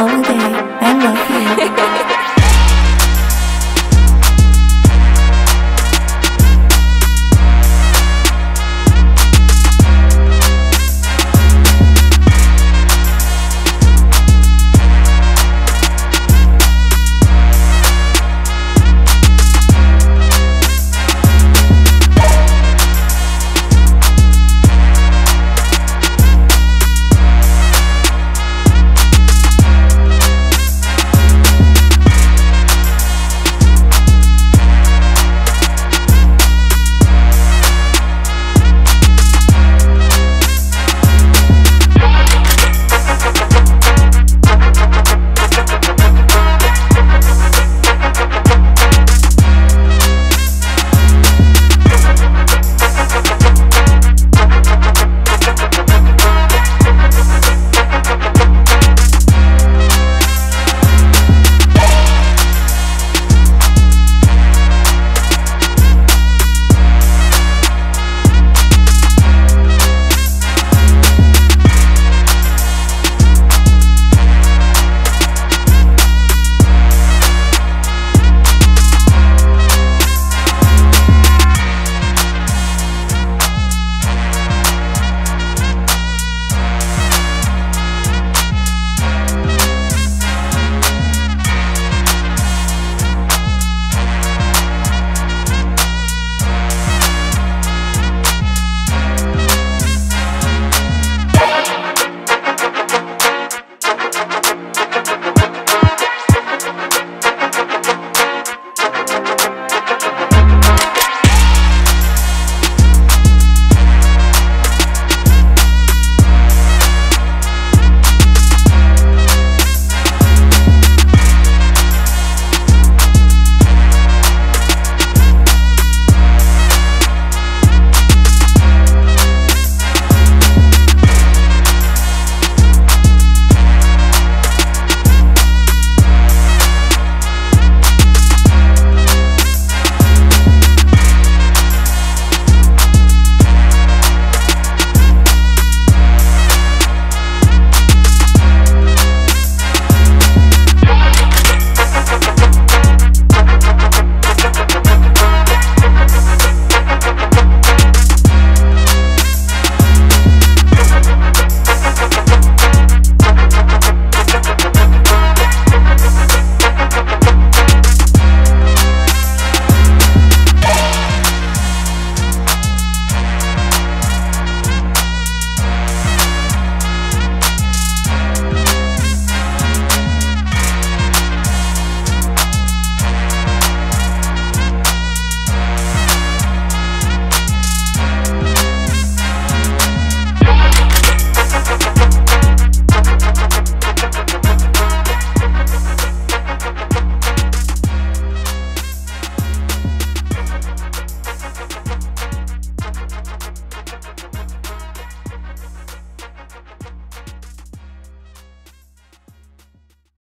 holiday. I love you.